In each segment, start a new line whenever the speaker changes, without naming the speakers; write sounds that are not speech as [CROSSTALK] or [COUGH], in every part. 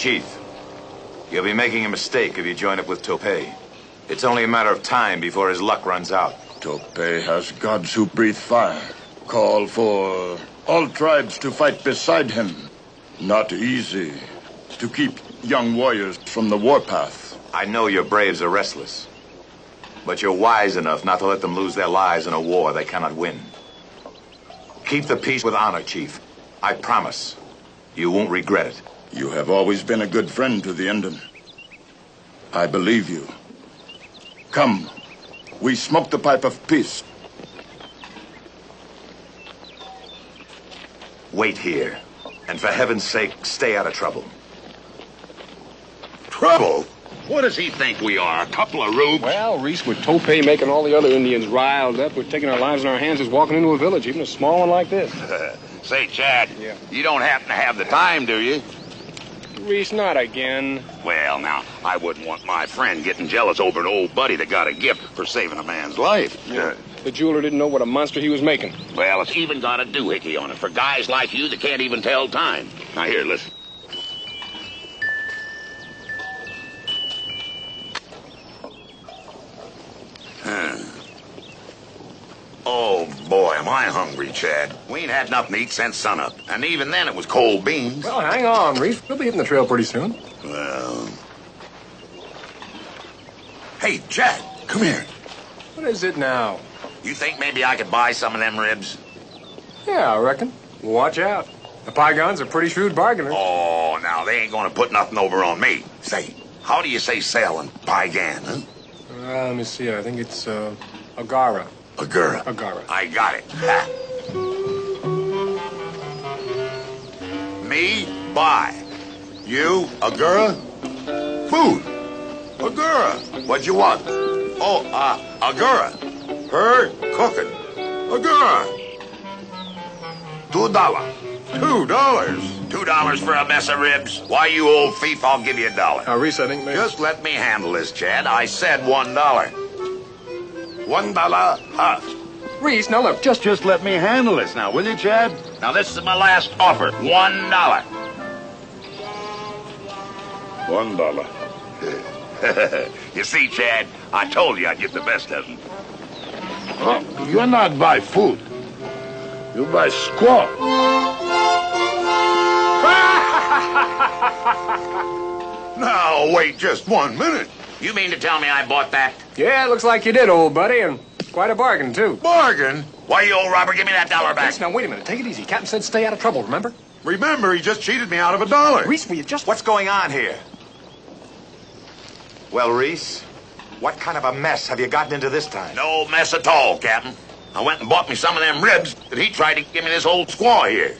Chief, you'll be making a mistake if you join up with Topé. It's only a matter of time before his luck runs out.
Topé has gods who breathe fire. Call for all tribes to fight beside him. Not easy to keep young warriors from the warpath.
I know your braves are restless, but you're wise enough not to let them lose their lives in a war they cannot win. Keep the peace with honor, Chief. I promise. You won't regret it.
You have always been a good friend to the Indian. I believe you. Come, we smoke the pipe of peace.
Wait here. And for heaven's sake, stay out of trouble.
Trouble? What does he think we are? A couple of rubes?
Well, Reese, with Topé making all the other Indians riled up, we're taking our lives in our hands as walking into a village, even a small one like this. [LAUGHS]
Say, Chad,
Yeah.
you don't happen to have the time, do you?
Reese, not again.
Well, now, I wouldn't want my friend getting jealous over an old buddy that got a gift for saving a man's life.
Yeah. The jeweler didn't know what a monster he was making.
Well, it's even got a doohickey on it for guys like you that can't even tell time. Now, here, listen. Huh. Oh, boy, am I hungry, Chad. We ain't had nothing to eat since sunup. And even then, it was cold beans.
Well, hang on, Reese. We'll be hitting the trail pretty soon.
Well. Hey, Chad, come here.
What is it now?
You think maybe I could buy some of them ribs?
Yeah, I reckon. Watch out. The Piegans are pretty shrewd bargainers.
Oh, now they ain't gonna put nothing over on me. Say, how do you say sail in Piegan, huh?
Uh, let me see. I think it's uh, Agara.
Agura.
Agara.
I got it. Ha. Me, buy. You, Agura? Food. Agura. What you want? Oh, uh, Agura. Her cooking. Agura. Two dollar. Two dollars? Two dollars for a mess of ribs? Why, you old thief, I'll give you a dollar.
Uh, I.
Just let me handle this, Chad. I said one dollar. One dollar, huh?
Reese, now look, just...
Just let me handle this now, will you, Chad? Now, this is my last offer. One dollar.
One dollar. [LAUGHS]
you see, Chad, I told you I'd get the best of them.
Oh, you're not buy food. You buy squaw. [LAUGHS]
Now, wait just one minute. You mean to tell me I bought that?
Yeah, it looks like you did, old buddy, and quite a bargain, too.
Bargain? Why, you old robber, give me that dollar back.
Reese, now wait a minute. Take it easy. Captain said stay out of trouble, remember?
Remember, he just cheated me out of a dollar.
Reese, will you just...
What's going on here? Well, Reese, what kind of a mess have you gotten into this time?
No mess at all, Captain. I went and bought me some of them ribs that he tried to give me this old squaw here.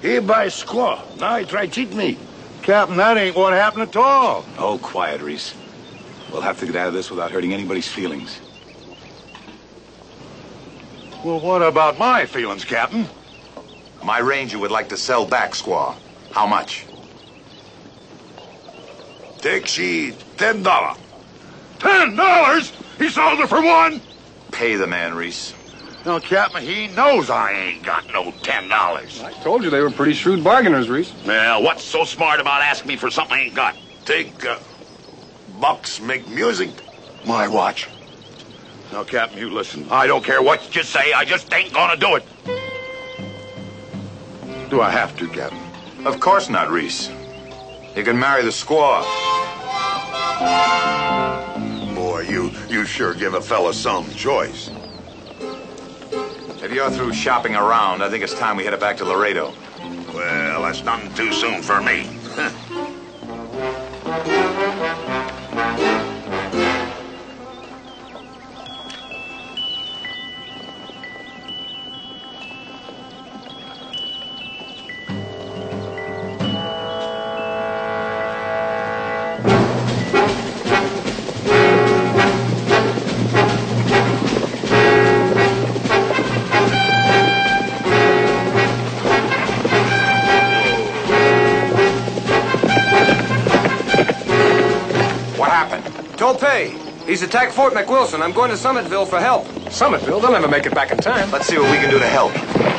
He buy squaw. Now he try cheat me. Captain, that ain't what happened at all.
Oh, quiet, Reese. We'll have to get out of this without hurting anybody's feelings.
Well, what about my feelings, Captain?
My ranger would like to sell back Squaw. How much?
Take she ten dollar. Ten dollars? He sold her for one?
Pay the man, Reese.
No, Captain, he knows I ain't got no ten dollars.
I told you they were pretty shrewd bargainers, Reese.
Well, what's so smart about asking me for something I ain't got? Take uh, bucks make music. My watch. Now, Captain, you listen. I don't care what you say. I just ain't gonna do it. Do I have to, Captain?
Of course not, Reese. You can marry the squaw.
Boy, you you sure give a fella some choice.
If you're through shopping around, I think it's time we headed back to Laredo.
Well, that's nothing too soon for me. [LAUGHS]
He's attacked Fort McWilson. I'm going to Summitville for help. Summitville? They'll never make it back in time.
Let's see what we can do to help.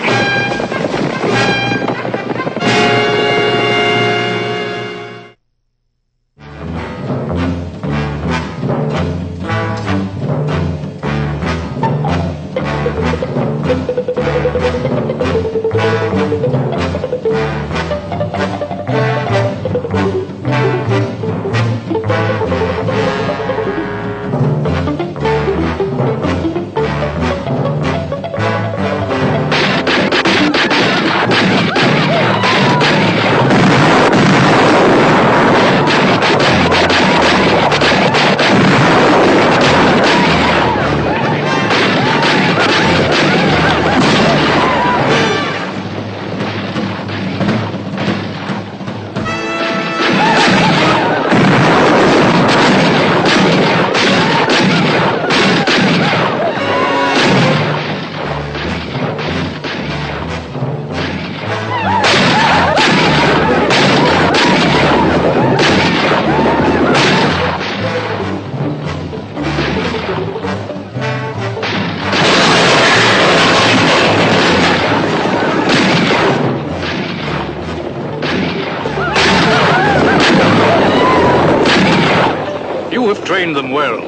Well.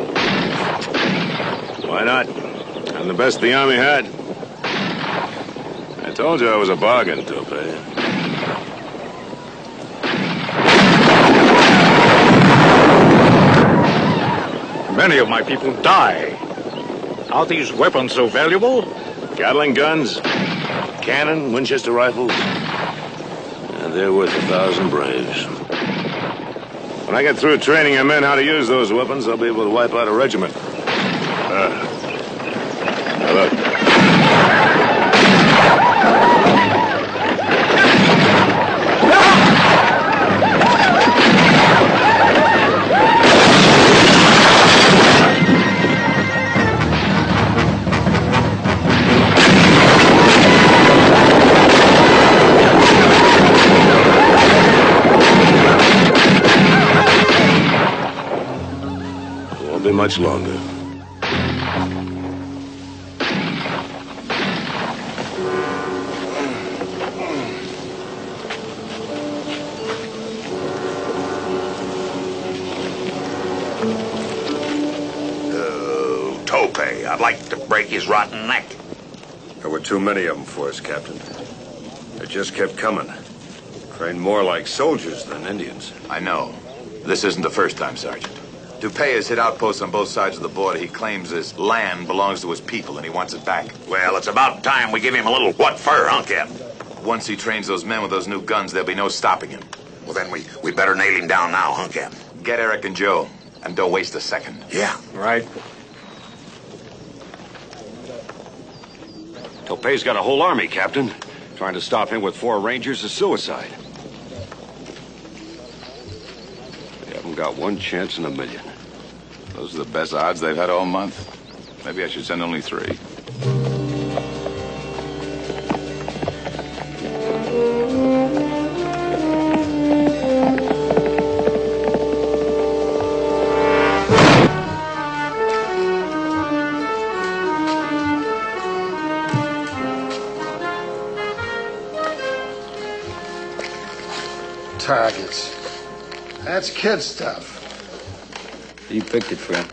Why not? I'm the best the Army had. I told you I was a bargain, Tope.
Many of my people die. Are these weapons so valuable?
Gatling guns, cannon, Winchester rifles. And they're worth a thousand braves. When I get through training your men how to use those weapons, I'll be able to wipe out a regiment. Much longer.
Oh, Tope, I'd like to break his rotten neck.
There were too many of them for us, Captain. They just kept coming. Trained more like soldiers than Indians.
I know. This isn't the first time, Sergeant. Dupay has hit outposts on both sides of the border. He claims his land belongs to his people, and he wants it back.
Well, it's about time we give him a little what for, huh, Captain?
Once he trains those men with those new guns, there'll be no stopping him.
Well, then we, we better nail him down now, huh, Captain?
Get Eric and Joe, and don't waste a second.
Yeah.
Right.
Topay's got a whole army, Captain. Trying to stop him with four rangers is suicide. They haven't got one chance in a million.
Those are the best odds they've had all month. Maybe I should send only three.
Targets. That's kid stuff.
You picked it, friend.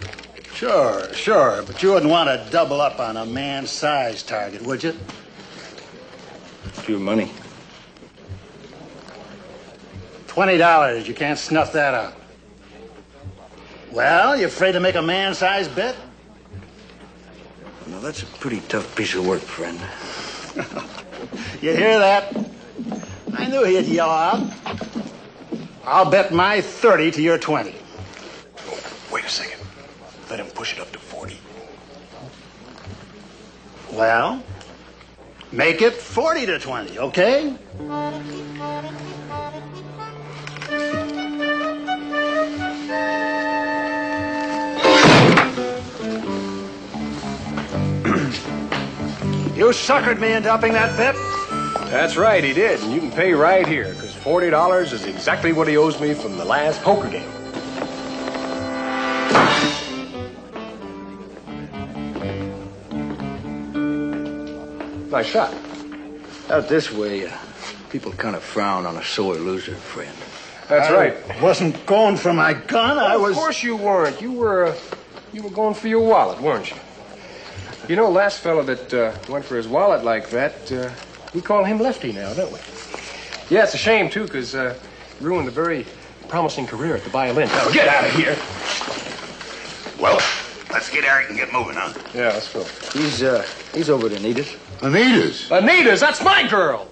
Sure, sure, but you wouldn't want to double up on a man-sized target, would you?
It's your money.
Twenty dollars. You can't snuff that out. Well, you afraid to make a man-sized bet?
Now, that's a pretty tough piece of work, friend. [LAUGHS]
You hear that? I knew he'd yell out. I'll bet my 30 to your 20.
Wait a second. Let him push it up to 40.
Well, make it 40 to 20, okay? [CLEARS THROAT] you suckered me into upping that bet.
That's right, he did. And you can pay right here, because $40 is exactly what he owes me from the last poker game. Nice shot.
Out this way, uh, people kind of frown on a sore loser, friend.
That's
I
right.
wasn't going for my gun. I was.
of course you weren't. You were, uh, you were going for your wallet, weren't you? You know, last fellow that uh, went for his wallet like that, uh, we call him Lefty now, don't we? Yeah, it's a shame too, because uh, ruined a very promising career at the violin. Now get out of here.
Well, let's get Eric and get moving, huh?
Yeah, let's go.
He's, uh, he's over at Anita's.
Anita's?
Anita's, that's my girl.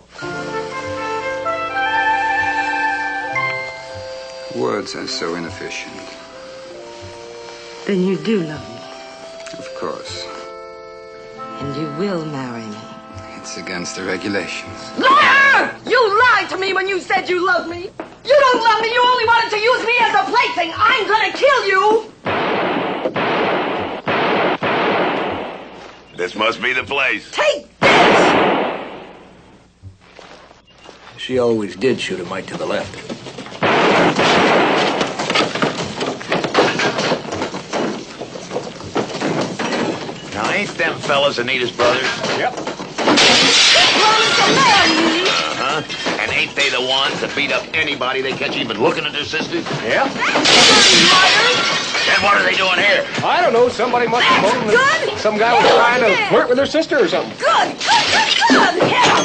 Words are so inefficient.
Then you do love me,
Of course.
and you will marry me.
It's against the regulations.
Liar! You lied to me when you said you loved me. You don't love me. You only wanted to use me as a plaything. I'm gonna kill you.
This must be the place.
Take
She always did shoot a mite to the left.
Now, ain't them fellas Anita's brothers?
Yep.
promise to marry me.
Uh-huh. And ain't they the ones that
beat up anybody they catch even looking at their sisters?
Yeah.
Then what are they doing here?
I don't know. Somebody must have told them that some guy was trying to flirt with their sister or something.
Good, good, good, good. Hit him.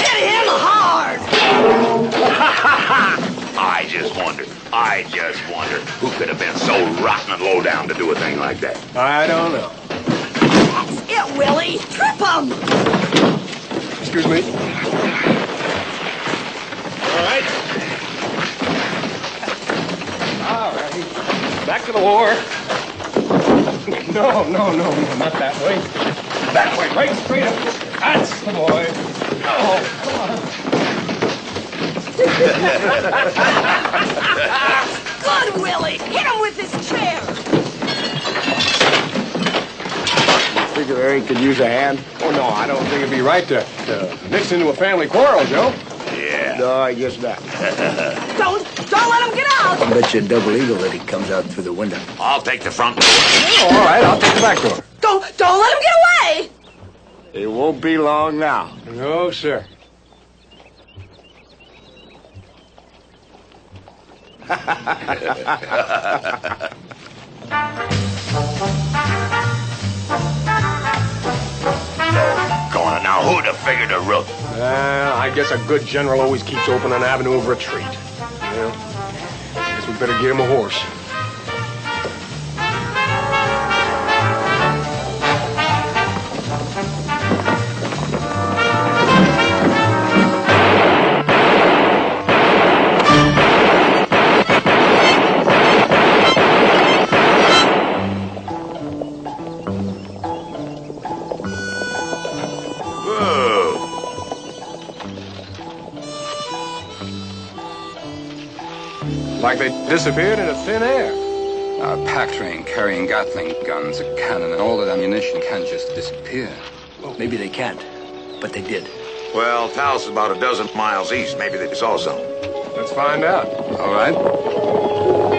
Hit him hard. [LAUGHS]
I just wonder, I just wonder who could have been so rotten and low down to do a thing like that.
I don't know.
That's it, Willie. Trip him.
Excuse me.
All right.
All right. Back to the war. No, no, no, no, not that way. That way, right straight up. That's the boy. Oh, come on. [LAUGHS]
Good, Willie. Hit him with this chair.
Figure Eric could use a hand?
Oh, no, I don't think it'd be right to, to mix into a family quarrel, Joe.
Yeah.
No, I guess not. [LAUGHS]
Don't, don't let him get out.
I bet you a double eagle that he comes out through the window.
I'll take the front door.
Oh, all right, I'll take the back door.
Don't, don't let him get away.
It won't be long now.
No, sir.
Going now, who'd have figured a rook?
Uh, I guess a good general always keeps open an avenue of retreat. Well, guess we better get him a horse. Like they disappeared into thin air.
Our pack train carrying Gatling guns, a cannon, and all that ammunition can't just disappear.
Well, maybe they can't, but they did.
Well, Taos is about a dozen miles east. Maybe they saw some.
Let's find out.
All right.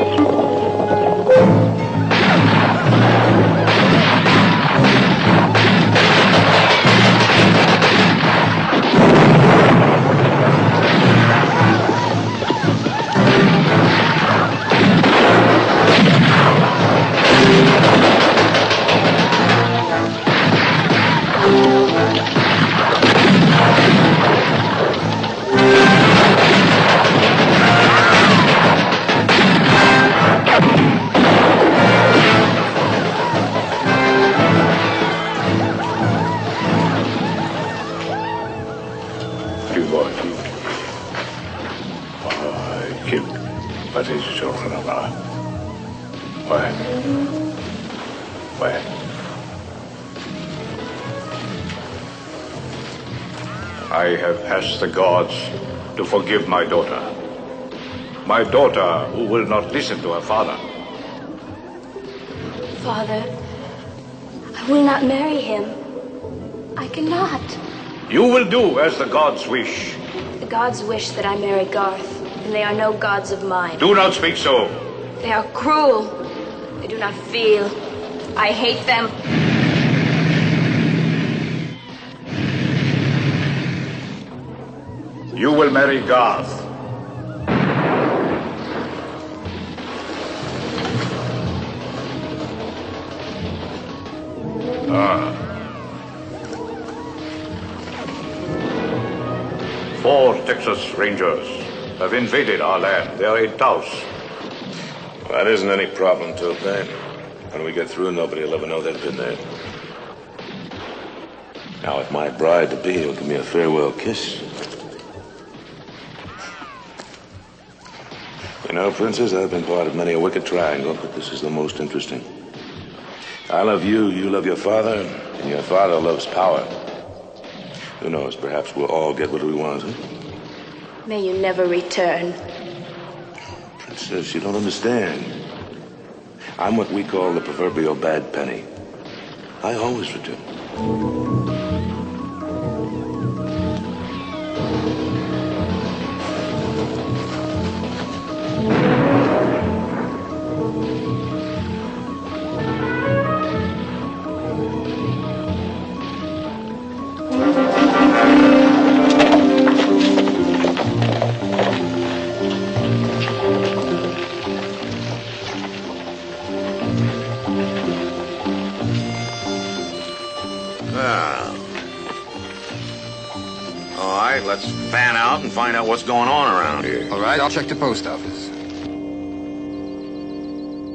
Forgive my daughter. My daughter who will not listen to her father.
Father, I will not marry him. I cannot.
You will do as the gods wish.
The gods wish that I marry Garth, and they are no gods of mine.
Do not speak so.
They are cruel. They do not feel. I hate them.
You will marry Garth. Ah. Four Texas Rangers have invaded our land. They are in Taos.
That isn't any problem, Tope. When we get through, nobody will ever know they've been there. Now, if my bride to be will give me a farewell kiss. You know, Princess, I've been part of many a wicked triangle, but this is the most interesting. I love you, you love your father, and your father loves power. Who knows, perhaps we'll all get what we want, huh?
May you never return.
Princess, you don't understand. I'm what we call the proverbial bad penny. I always return.
Check the post office.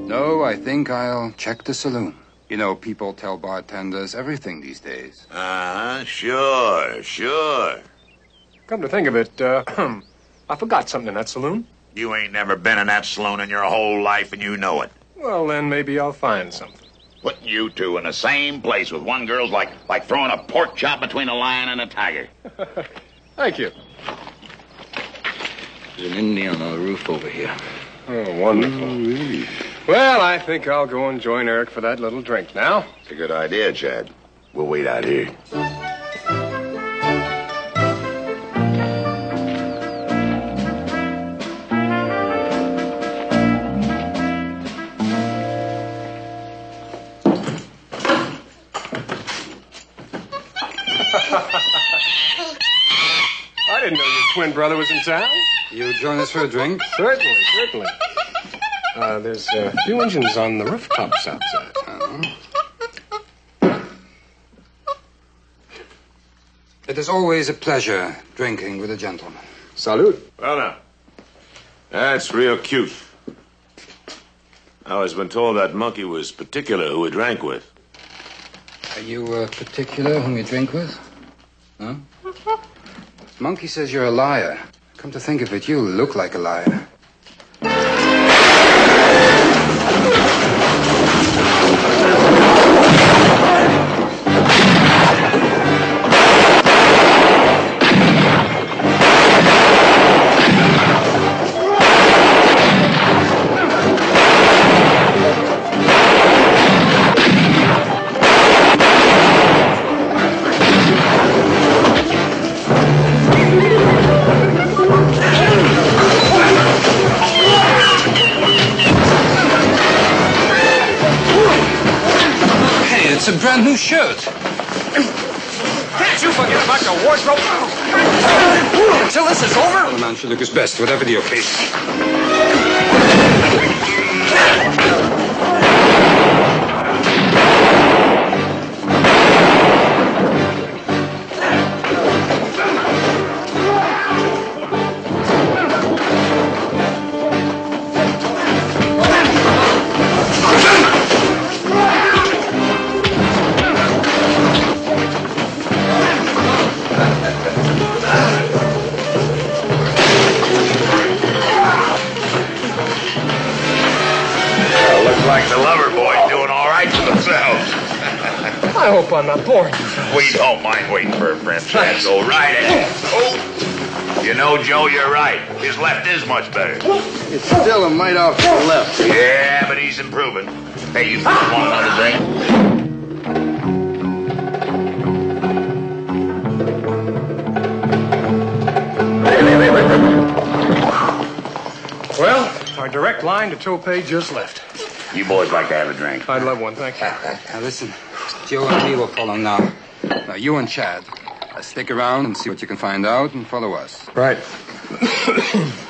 No, I think I'll check the saloon. You know, people tell bartenders everything these days.
Uh-huh, sure, sure.
Come to think of it, uh, [CLEARS THROAT] I forgot something in that saloon.
You ain't never been in that saloon in your whole life, and you know it.
Well, then maybe I'll find something.
Putting you two in the same place with one girl's like like throwing a pork chop between a lion and a tiger. [LAUGHS]
Thank you.
There's an Indian on the roof over here.
Oh, wonderful.
Oh, really?
Well, I think I'll go and join Eric for that little drink now.
It's a good idea, Chad. We'll wait out here. [LAUGHS]
I didn't know your twin brother was in town.
You join us for a drink?
Certainly, certainly. Uh, there's a few engines on the rooftops outside.
It is always a pleasure drinking with a gentleman.
Salute.
Well, now, that's real cute. I always been told that monkey was particular who he drank with.
Are you uh, particular whom you drink with? Huh? Monkey says you're a liar. Come to think of it, you look like a liar. Look his best, whatever the occasion.
Left. Yeah, but he's improving. Hey, you fellas want another drink?
Well, our direct line to Topay just left.
You boys like to have a drink?
I'd love one, thank you.
Now listen, Joe and me will follow now. Now you and Chad, uh, stick around and see what you can find out and follow us.
Right. [COUGHS]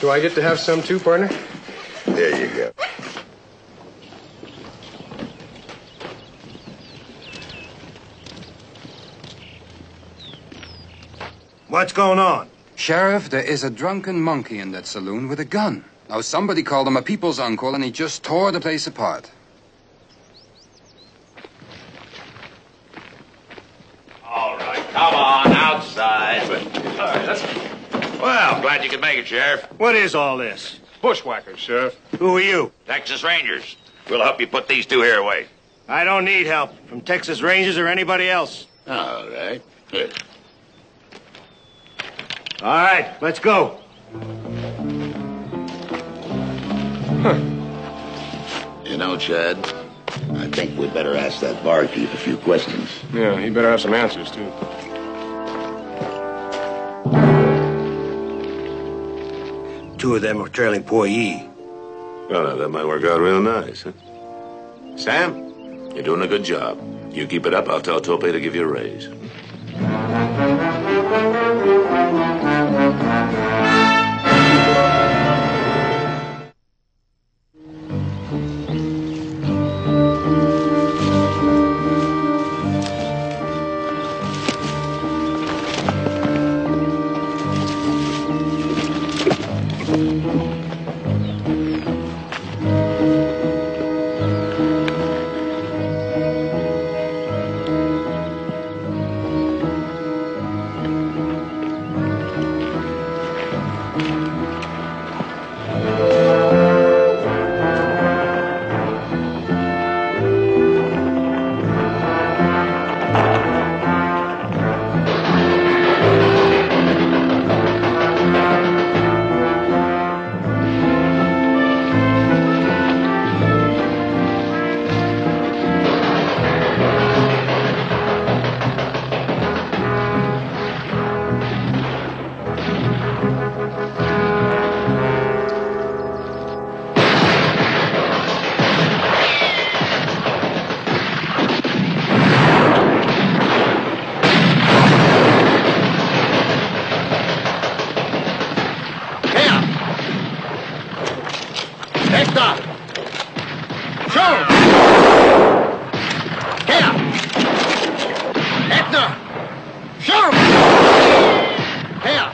Do I get to have some too, partner?
There you go.
What's going on?
Sheriff, there is a drunken monkey in that saloon with a gun. Now somebody called him a people's uncle and he just tore the place apart.
All right, come on, outside. Well, glad you could make it, Sheriff.
What is all this?
Bushwhackers, Sheriff.
Who are you?
Texas Rangers. We'll help you put these two here away.
I don't need help from Texas Rangers or anybody else.
All right. Good.
All right, let's go. Huh.
You know, Chad, I think we'd better ask that barkeep a few questions.
Yeah, he better have some answers, too.
Two of them are trailing poor Yee.
Well, now, that might work out real nice, huh? Sam, you're doing a good job. You keep it up, I'll tell Tope to give you a raise.
Next Show. Here. Hector. Show. Here. Here.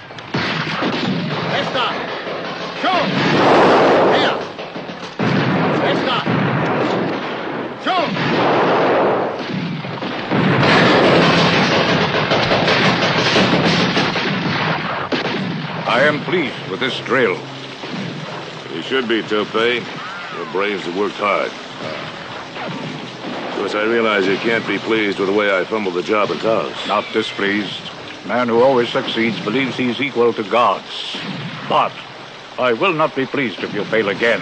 I am pleased with this drill.
You should be, Tope. Your braves have worked hard. Of course, I realize you can't be pleased with the way I fumbled the job in Taos.
Not displeased. Man who always succeeds believes he's equal to gods. But I will not be pleased if you fail again.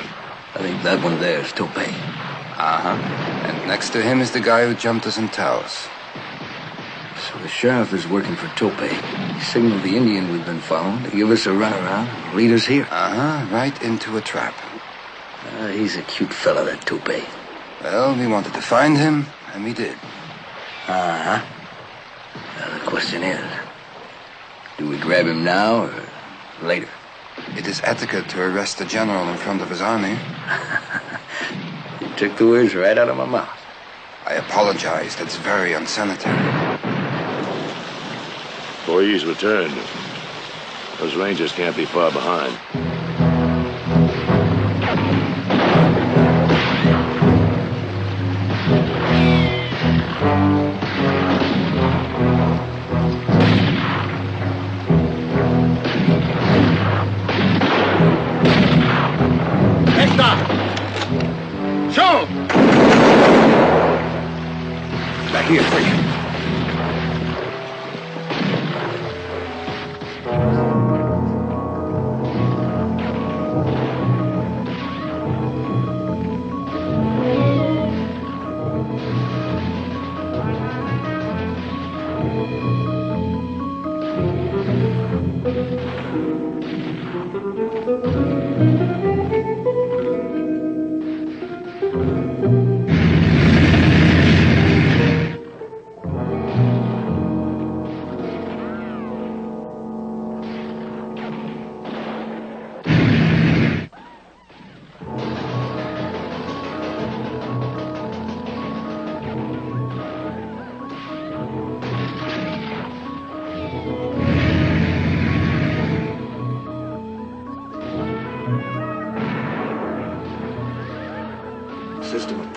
I think that one there is Tope.
Uh-huh. And next to him is the guy who jumped us in Taos.
The sheriff is working for Tope. He signaled the Indian we've been following to give us a runaround and lead us here.
Uh-huh. Right into a trap.
Uh, he's a cute fellow, that Tope.
Well, we wanted to find him, and we did.
Uh-huh. Now the question is, do we grab him now or later?
It is etiquette to arrest the general in front of his army. [LAUGHS]
You took the words right out of my mouth.
I apologize. That's very unsanitary.
Boy's returned. Those rangers can't be far behind.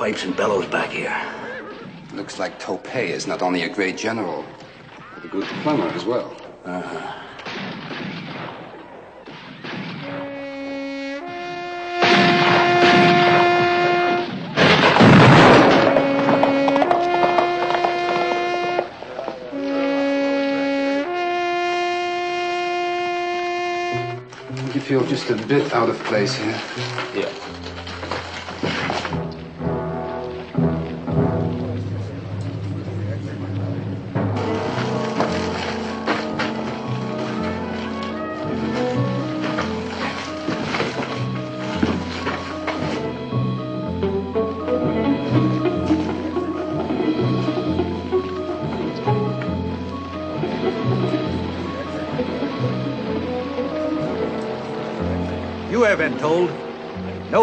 Pipes and bellows back here.
Looks like Tope is not only a great general, but a good plumber as well.
Uh-huh.
You feel just a bit out of place here.
Yeah.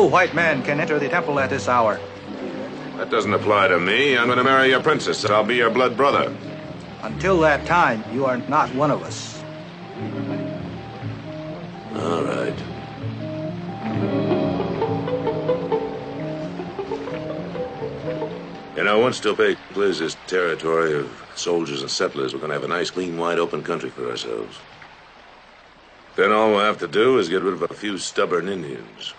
No white man can enter the temple at this hour.
That doesn't apply to me. I'm going to marry your princess. I'll be your blood brother.
Until that time, you are not one of us.
All right. You know, once Tope clears this territory of soldiers and settlers, we're going to have a nice, clean, wide open country for ourselves. Then all we'll have to do is get rid of a few stubborn Indians.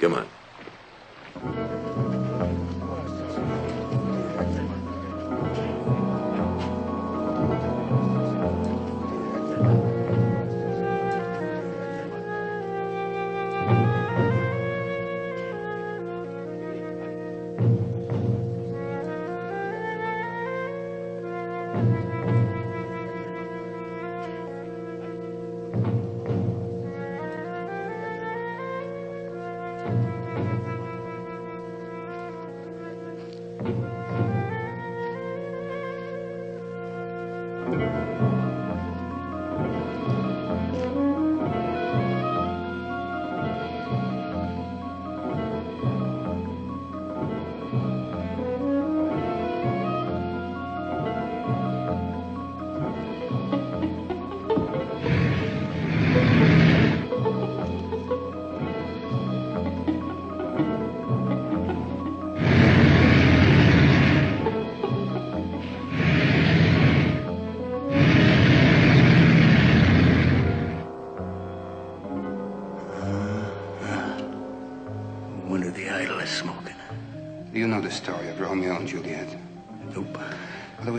Come on.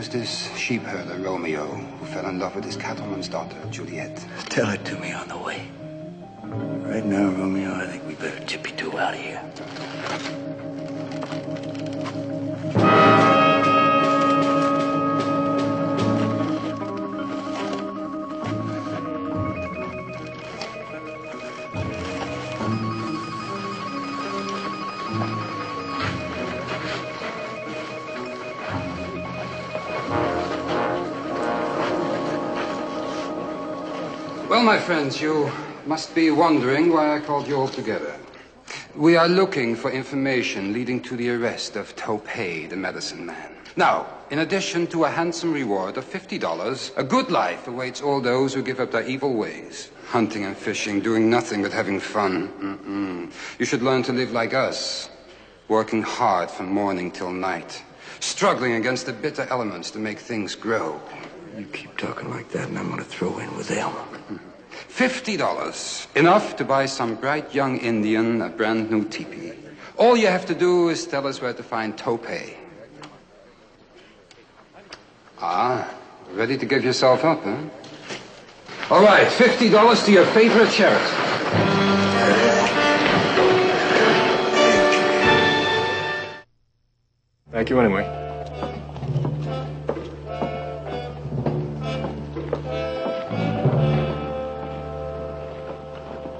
Was this sheep herder, Romeo, who fell in love with his cattleman's daughter, Juliet.
Tell it to me
Well, my friends, you must be wondering why I called you all together. We are looking for information leading to the arrest of Topay, the medicine man. Now, in addition to a handsome reward of $50, a good life awaits all those who give up their evil ways. Hunting and fishing, doing nothing but having fun. Mm -mm. You should learn to live like us, working hard from morning till night, struggling against the bitter elements to make things grow.
You keep talking like that, and I'm going to throw in with
Elmer. $50. Enough to buy some bright young Indian a brand new teepee. All you have to do is tell us where to find Tope. Ah, ready to give yourself up, huh? All right, $50 to your favorite charity.
Thank you anyway.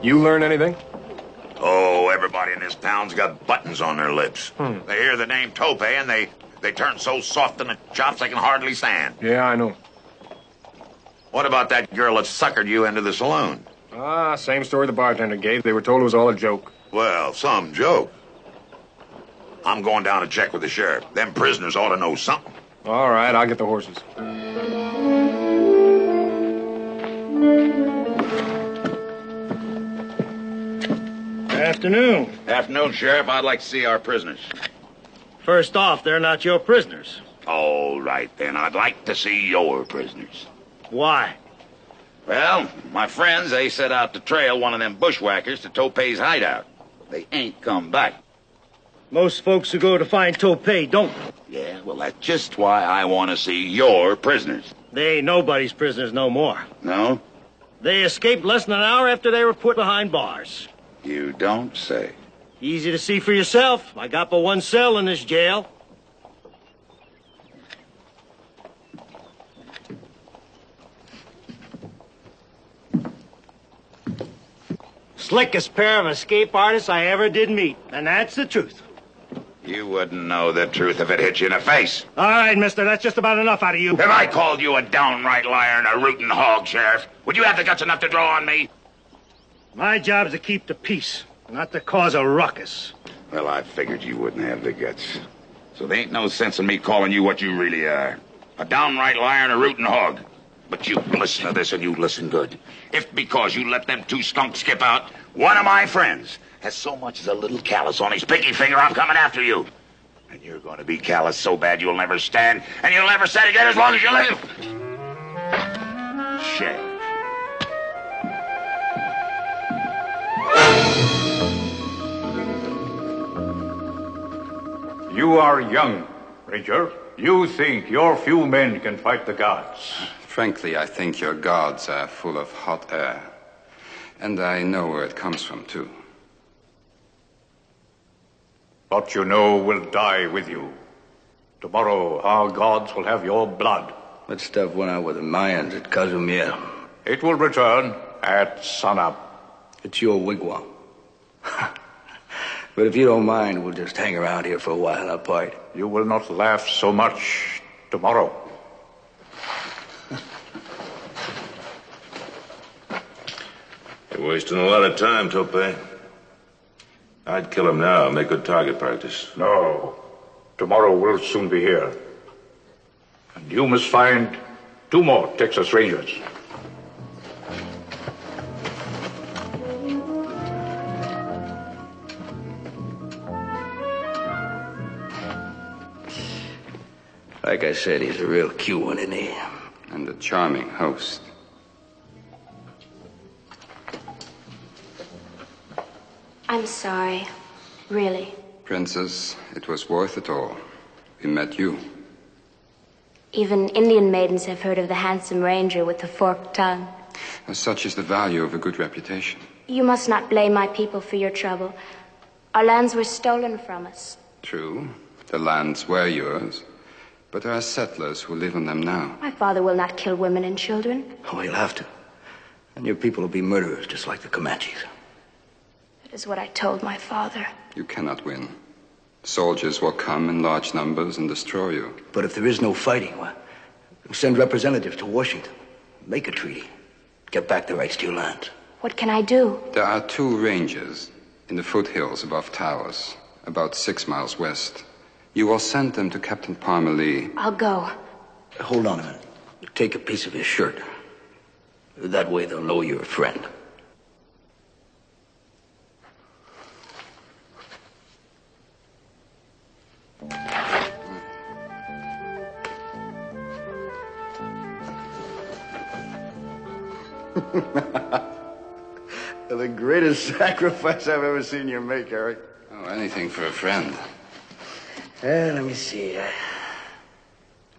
You learn anything?
Oh, everybody in this town's got buttons on their lips.
Hmm.
They hear the name Tope and they, they turn so soft in the chops they can hardly stand.
Yeah, I know.
What about that girl that suckered you into the saloon?
Ah, same story the bartender gave. They were told it was all a joke.
Well, some joke. I'm going down to check with the sheriff. Them prisoners ought to know something.
All right, I'll get the horses.
Afternoon.
Afternoon, Sheriff. I'd like to see our prisoners.
First off, they're not your prisoners.
All right, then. I'd like to see your prisoners.
Why?
Well, my friends, they set out to trail one of them bushwhackers to Topay's hideout. They ain't come back.
Most folks who go to find Topay don't.
Yeah, well, that's just why I want to see your prisoners.
They ain't nobody's prisoners no more.
No?
They escaped less than an hour after they were put behind bars.
You don't say.
Easy to see for yourself. I got but one cell in this jail. Slickest pair of escape artists I ever did meet, and that's the truth.
You wouldn't know the truth if it hit you in the face.
All right, mister, that's just about enough out of you.
If I called you a downright liar and a rootin' hog, Sheriff, would you have the guts enough to draw on me?
My job's to keep the peace, not to cause a ruckus.
Well, I figured you wouldn't have the guts. So there ain't no sense in me calling you what you really are. A downright liar and a rootin' hog. But you listen to this and you listen good. If because you let them two skunks skip out, one of my friends has so much as a little callus on his pinky finger, I'm coming after you. And you're going to be callous so bad you'll never stand, and you'll never stand again as long as you live. Shame.
You are young, Ranger. You think your few men can fight the gods.
Frankly, I think your gods are full of hot air. And I know where it comes from, too.
What you know will die with you. Tomorrow, our gods will have your blood.
That stuff went out with the Mayans at Cozumel.
It will return at sunup.
It's your wigwam. [LAUGHS] but if you don't mind, we'll just hang around here for a while apart.
You will not laugh so much tomorrow.
You're wasting a lot of time, Tope. I'd kill him now, make good target practice.
No. Tomorrow we'll soon be here. And you must find two more Texas Rangers.
Like I said, he's a real cute one, isn't he?
And a charming host.
I'm sorry. Really.
Princess, it was worth it all. We met you.
Even Indian maidens have heard of the handsome ranger with the forked tongue.
As such is the value of a good reputation.
You must not blame my people for your trouble. Our lands were stolen from us.
True, the lands were yours, but there are settlers who live on them now.
My father will not kill women and children.
Oh, he'll have to. And your people will be murderers, just like the Comanches.
That is what I told my father.
You cannot win. Soldiers will come in large numbers and destroy you.
But if there is no fighting, well, send representatives to Washington. Make a treaty. Get back the rights to your lands.
What can I do?
There are two ranges in the foothills above Towers, about six miles west. You will send them to Captain Parmalee.
I'll go.
Hold on a minute. Take a piece of his shirt. That way they'll know you're a friend. [LAUGHS]
the greatest sacrifice I've ever seen you make, Eric.
Oh, anything for a friend.
Uh, let me see. I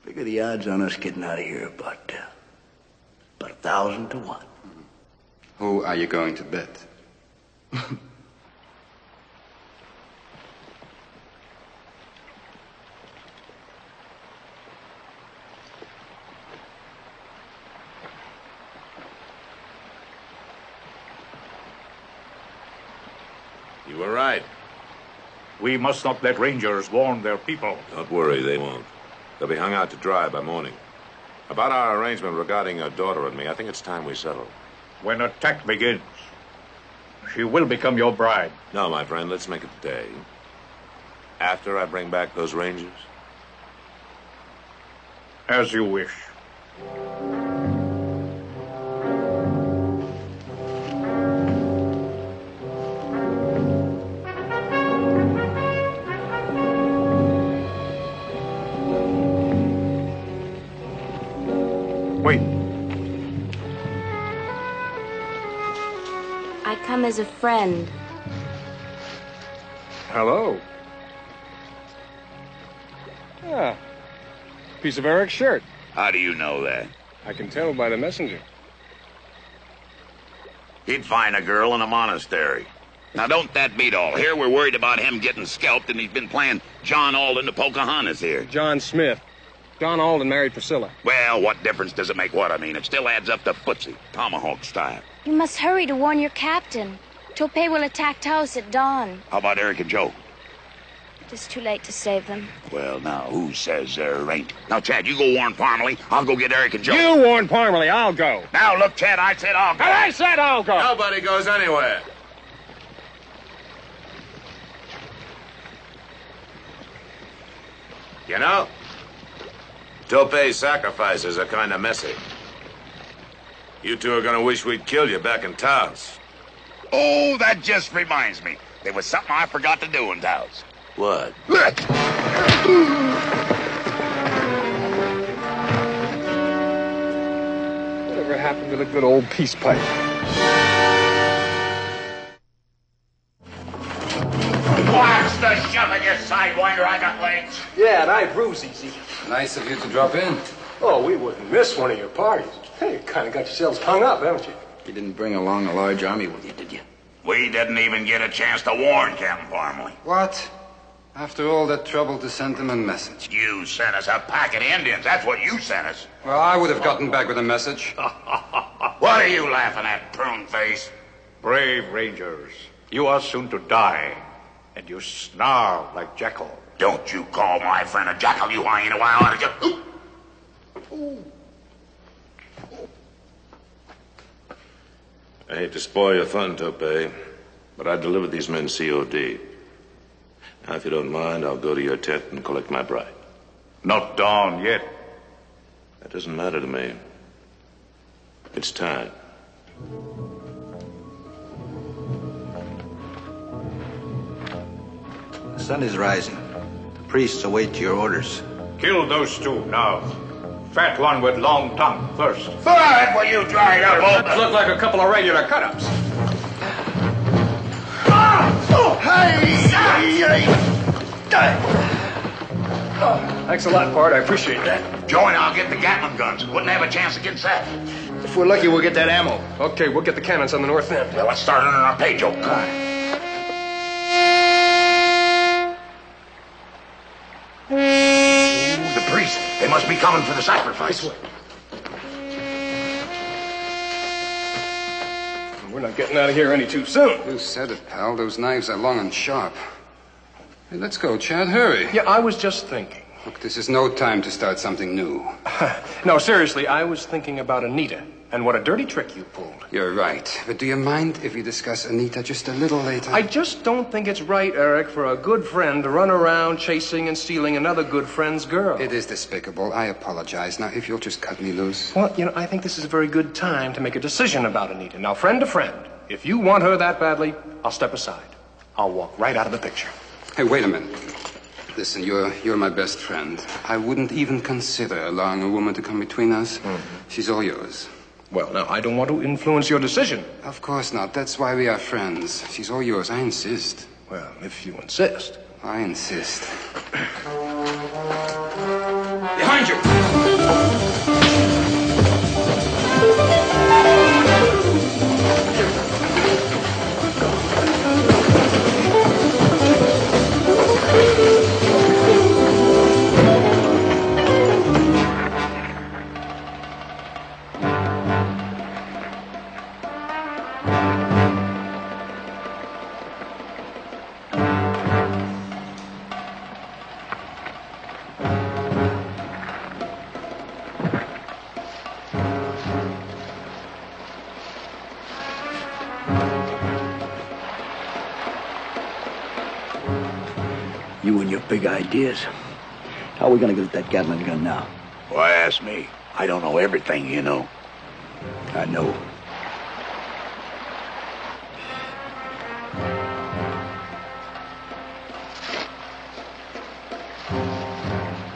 figure the odds on us getting out of here about, uh, about a thousand to one.
Who are you going to bet?
You were right.
We must not let rangers warn their people.
Don't worry, they won't. They'll be hung out to dry by morning. About our arrangement regarding your daughter and me, I think it's time we settle.
When attack begins, she will become your bride.
No, my friend, let's make it today. After I bring back those rangers?
As you wish.
Come as a friend.
Hello. Ah, piece of Eric's shirt.
How do you know that?
I can tell by the messenger.
He'd find a girl in a monastery. Now, don't that beat all? Here we're worried about him getting scalped, and he's been playing John Alden to Pocahontas here.
John Smith. John Alden married Priscilla.
Well, what difference does it make what I mean? It still adds up to footsie, tomahawk style.
You must hurry to warn your captain. Tope will attack Taos at dawn.
How about Eric and Joe?
It is too late to save them.
Well, now, who says there ain't? Now, Chad, you go warn Parmalee. I'll go get Eric and Joe.
You warn Parmalee. I'll go.
Now, look, Chad, I said I'll go.
And I said I'll go.
Nobody goes anywhere. You know, Tope's sacrifices are kind of messy. You two are gonna wish we'd killed you back in Taos.
Oh, that just reminds me. There was something I forgot to do in Taos.
What?
Whatever happened to the good old peace pipe?
Watch the shoving, you sidewinder. I got legs.
Yeah, and I bruise easy.
Nice of you to drop in.
Oh, we wouldn't miss one of your parties. Hey, you kind of got yourselves hung up, haven't you?
You didn't bring along a large army with you, did you?
We didn't even get a chance to warn Captain Parmalee.
What? After all that trouble to send them a message.
You sent us a pack of Indians. That's what you sent us.
Well, I would have gotten back with a message. [LAUGHS]
What are you laughing at, prune face?
Brave rangers, you are soon to die, and you snarl like jackal.
Don't you call my friend a jackal, you hyena. Why ought to
I hate to spoil your fun, Tope, but I delivered these men COD. Now, if you don't mind, I'll go to your tent and collect my bride.
Not dawn yet.
That doesn't matter to me. It's time.
The sun is rising. The priests await your orders.
Kill those two now. Fat one with long tongue first.
Forward, will you dried up old...
Look like a couple of regular cut-ups.
Hey!
Thanks a lot, Bart. I appreciate that.
Joe and I'll get the Gatling guns. Wouldn't have a chance against that.
If we're lucky, we'll get that ammo. Okay, we'll get the cannons on the north end.
Well, let's start on our pay, Joe. Ah. Must be coming for the sacrifice.
We're not getting out of here any too soon.
You said it, pal. Those knives are long and sharp. Hey, let's go, Chad. Hurry.
Yeah, I was just thinking.
Look, this is no time to start something new. [LAUGHS]
No, seriously, I was thinking about Anita and what a dirty trick you pulled.
You're right. But do you mind if we discuss Anita just a little later?
I just don't think it's right, Eric, for a good friend to run around chasing and stealing another good friend's girl.
It is despicable. I apologize. Now, if you'll just cut me loose.
Well, you know, I think this is a very good time to make a decision about Anita. Now, friend to friend, if you want her that badly, I'll step aside. I'll walk right out of the picture.
Hey, wait a minute. Listen, you're you're my best friend. I wouldn't even consider allowing a woman to come between us. Mm-hmm. She's all yours.
Well, now, I don't want to influence your decision.
Of course not. That's why we are friends. She's all yours. I insist.
Well, if you insist.
I insist.
Behind you!
How are we gonna get that Gatling gun now?
Why ask me? I don't know everything, you know.
I know.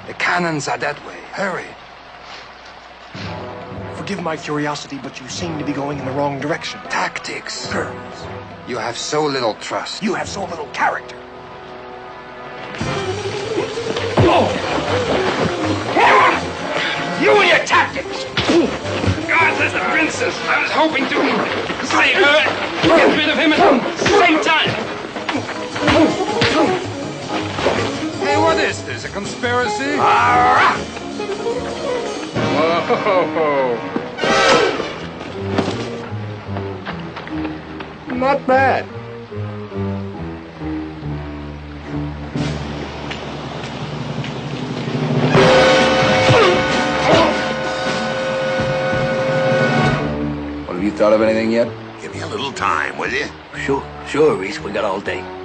The cannons are that way. Hurry.
Forgive my curiosity, but you seem to be going in the wrong direction.
Tactics.
Girls.
You have so little trust.
You have so little character.
God, there's the princess. I was hoping to save her get rid of him at the same time. Hey, what is this? A conspiracy?
Whoa. [LAUGHS] Not bad.
Thought of anything yet?
Give me a little time, will you?
Sure, sure, Reese. We got all day.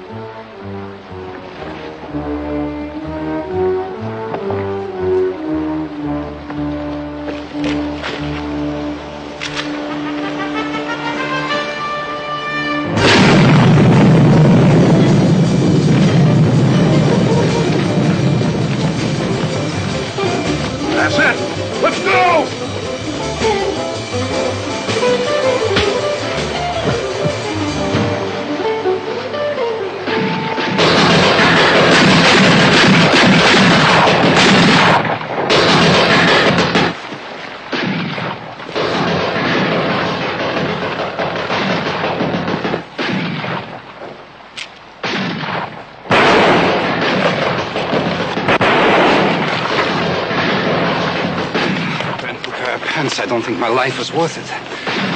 Look, uh, I don't think my life was worth it.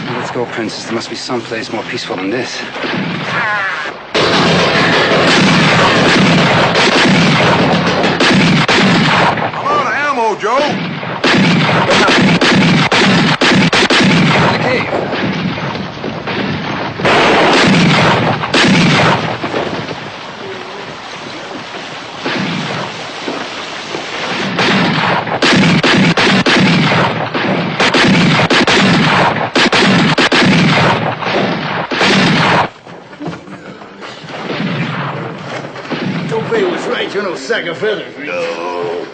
Now, let's go, Princess. There must be some place more peaceful than this.
I'm out of ammo, Joe.
Sack of feathers, No.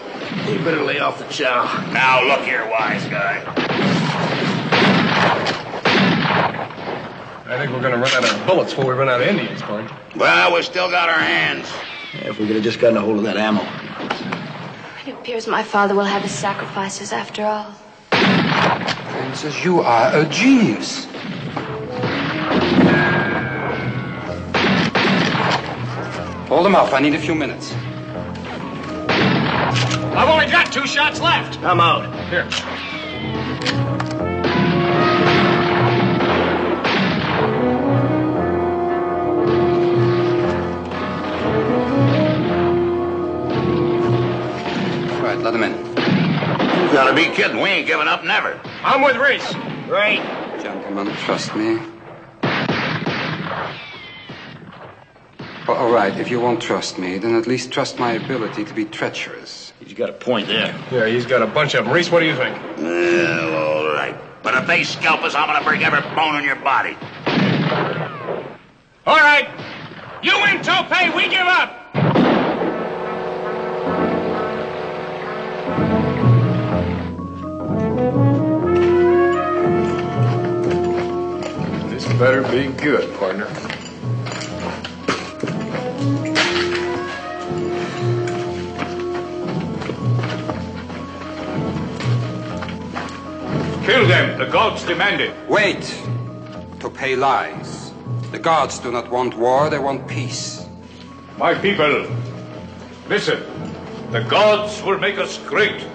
You better lay off the chow.
Now, look here, wise guy.
I think we're going to run out of bullets before we run out of Indians, Bart.
Well, we still got our hands.
Yeah, if we could have just gotten a hold of that ammo.
It appears my father will have his sacrifices after all.
Princess, you are a genius. Hold him off. I need a few minutes.
I've only got two shots left.
I'm out.
Here.
All right, let him in.
You gotta be kidding. We ain't giving up never.
I'm with Reese.
Great.
Gentlemen, trust me. Well, all right, if you won't trust me, then at least trust my ability to be treacherous.
He's got a point there.
Yeah, he's got a bunch of them. Reese, what do you think?
Well, all right. But if they scalp us, I'm gonna break every bone in your body.
All right. You win, Tope. We give up. This better be good, partner.
Kill them. The gods demand it.
Wait! Topay lies. The gods do not want war, they want peace.
My people, listen. The gods will make us great.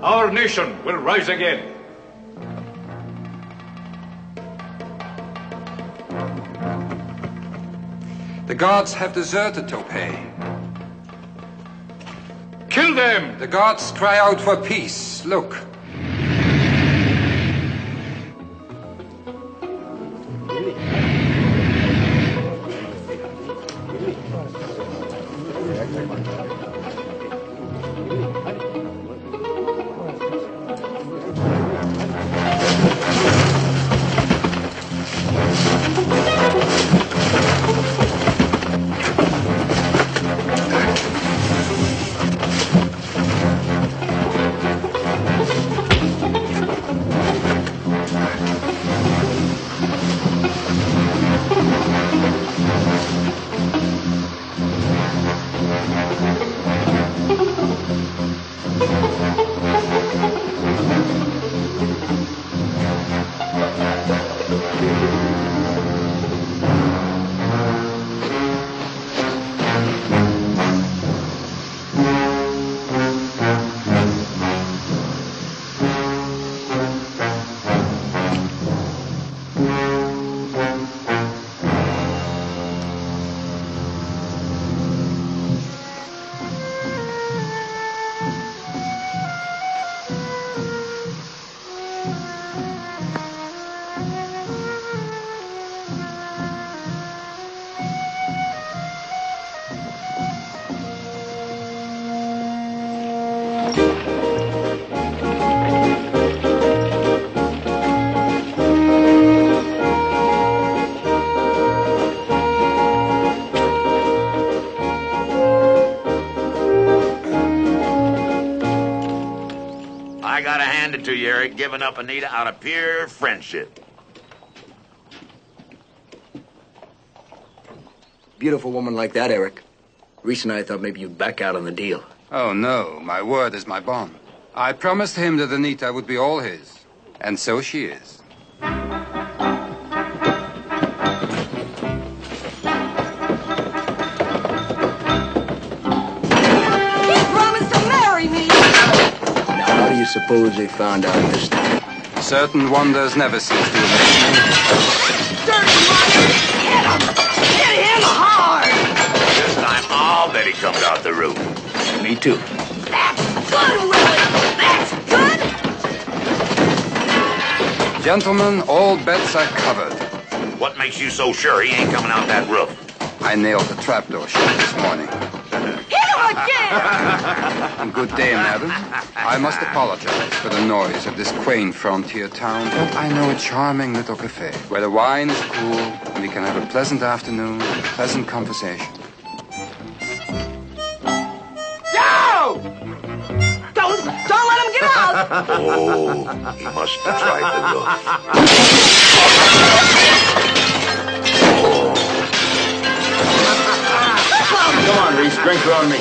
Our nation will rise again.
The gods have deserted Topay.
Kill them!
The gods cry out for peace. Look.
I gotta hand it to you, Eric, giving up Anita out of pure friendship.
Beautiful woman like that, Eric. Reese and I thought maybe you'd back out on the deal.
Oh, no. My word is my bond. I promised him that Anita would be all his. And so she is.
Suppose they found out this time?
Certain wonders never cease to amaze me.
Dirty liar. Hit him. Hit him hard.
This time I'll bet he comes out the roof.
Me too.
That's good, Willie. That's good.
Gentlemen, all bets are covered.
What makes you so sure he ain't coming out that roof?
I nailed the trapdoor shut this morning. [LAUGHS] good day, madam. I must apologize for the noise of this quaint frontier town, but I know a charming little cafe where the wine is cool and we can have a pleasant afternoon with pleasant conversation.
Yo! Don't, don't let him get out. [LAUGHS]
Oh, he must have tried the roof. [LAUGHS]
Come on, Reese.
strength around me.